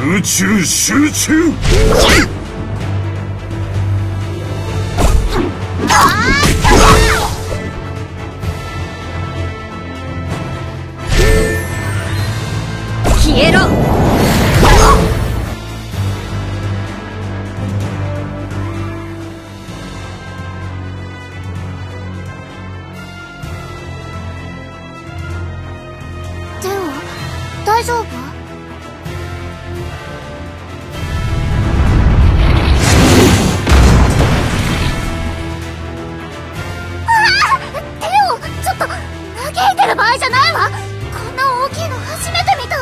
集中集中。場合じゃないわ。こんな大きいの初めて見た。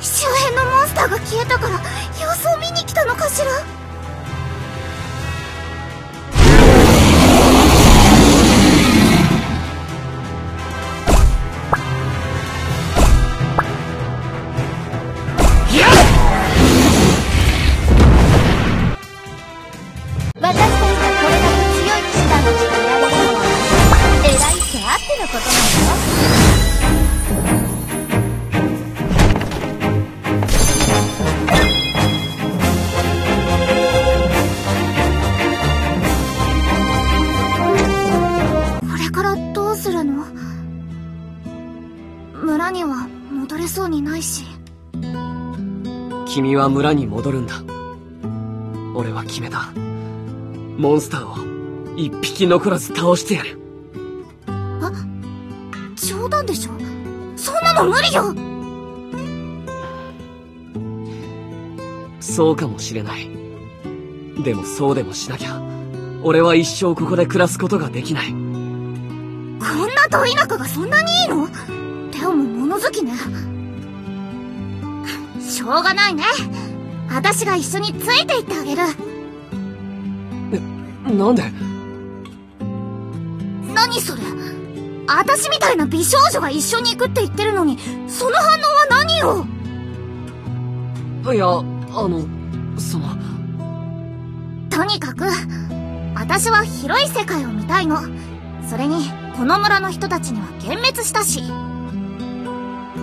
周辺のモンスターが消えたから様子を見に来たのかしら。そうにないし。君は村に戻るんだ。俺は決めた。モンスターを一匹残らず倒してやる。冗談でしょ？そんなの無理よ！そうかもしれない。でもそうでもしなきゃ。俺は一生ここで暮らすことができない。こんなど田舎がそんなにいいの？テオも物好きねしょうがないね。私が一緒についていってあげる。なんで？何それ。私みたいな美少女が一緒に行くって言ってるのにその反応は何よ。いやあのその。とにかく私は広い世界を見たいの。それにこの村の人たちには幻滅したし。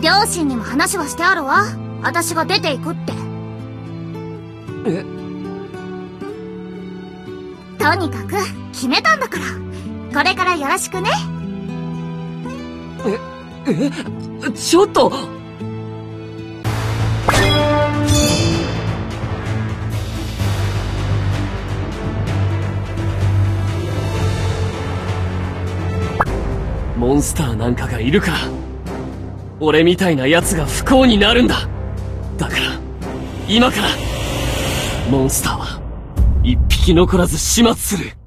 両親にも話はしてあるわ私が出ていくって。え？とにかく決めたんだから。これからよろしくね。え？ちょっと。モンスターなんかがいるから俺みたいな奴が不幸になるんだだから。今から。モンスターは一匹残らず始末する。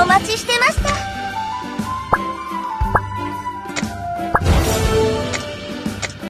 お待ちしてました。